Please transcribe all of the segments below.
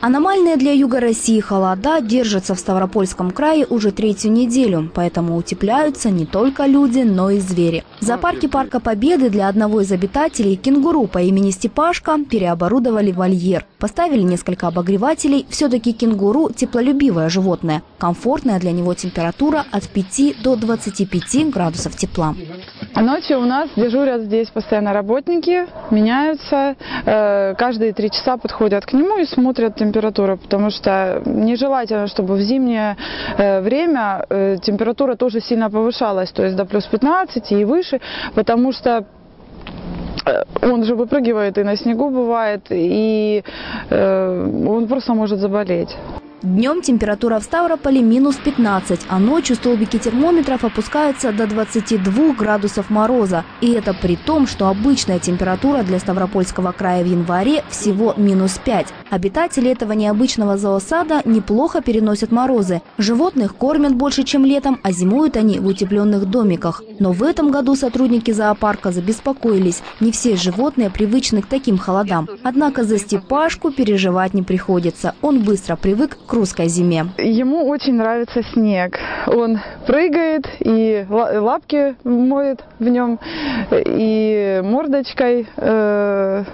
Аномальные для юга России холода держатся в Ставропольском крае уже третью неделю, поэтому утепляются не только люди, но и звери. В зоопарке Парка Победы для одного из обитателей кенгуру по имени Степашка переоборудовали вольер. Поставили несколько обогревателей. Все-таки кенгуру – теплолюбивое животное. Комфортная для него температура от 5 до 25 градусов тепла. А ночью у нас дежурят здесь постоянно работники, меняются. Э, Каждые три часа подходят к нему и смотрят температуру, потому что нежелательно, чтобы в зимнее э, время э, температура тоже сильно повышалась, то есть до плюс 15 и выше, потому что он же выпрыгивает и на снегу бывает, и он просто может заболеть. Днем температура в Ставрополе минус 15, а ночью столбики термометров опускаются до 22 градусов мороза. И это при том, что обычная температура для Ставропольского края в январе всего минус 5. Обитатели этого необычного зоосада неплохо переносят морозы. Животных кормят больше, чем летом, а зимуют они в утепленных домиках. Но в этом году сотрудники зоопарка забеспокоились. Не все животные привычны к таким холодам. Однако за Степашку переживать не приходится. Он быстро привык к русской зиме. Ему очень нравится снег. Он прыгает и ла- лапки моет в нем, и мордочкой э,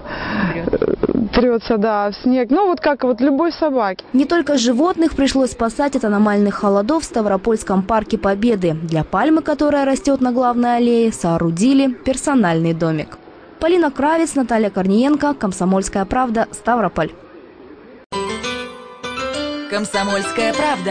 трется, да, в снег. Ну, вот как вот любой собаке. Не только животных пришлось спасать от аномальных холодов в Ставропольском парке Победы. Для пальмы, которая растет на главной аллее, соорудили персональный домик. Полина Кравец, Наталья Корниенко, Комсомольская правда, Ставрополь. Комсомольская правда.